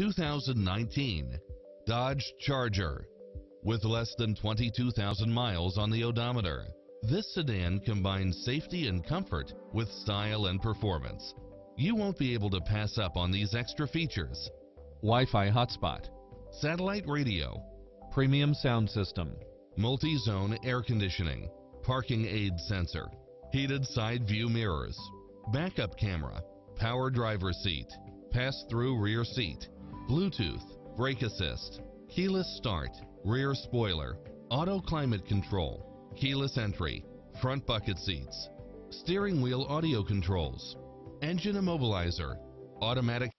2019 Dodge Charger. With less than 22,000 miles on the odometer, this sedan combines safety and comfort with style and performance. You won't be able to pass up on these extra features. Wi-Fi hotspot, Satellite radio, premium sound system, multi-zone air conditioning, parking aid sensor, heated side view mirrors, backup camera, power driver seat, pass-through rear seat, Bluetooth, brake assist, keyless start, rear spoiler, auto climate control, keyless entry, front bucket seats, steering wheel audio controls, engine immobilizer, automatic